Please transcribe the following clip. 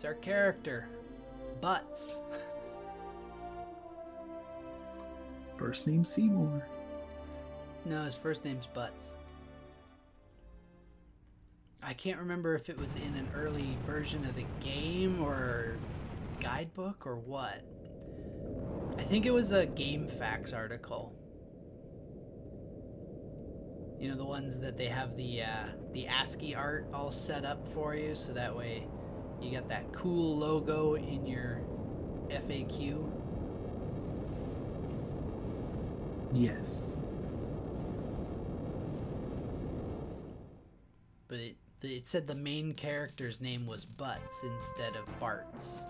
It's our character, Butts. First name Seymour. No, his first name's Butts. I can't remember if it was in an early version of the game or guidebook or what. I think it was a GameFAQs article. You know the ones that they have the uh, the ASCII art all set up for you, so that way you got that cool logo in your FAQ. Yes. But it, it said the main character's name was Butts instead of Bartz.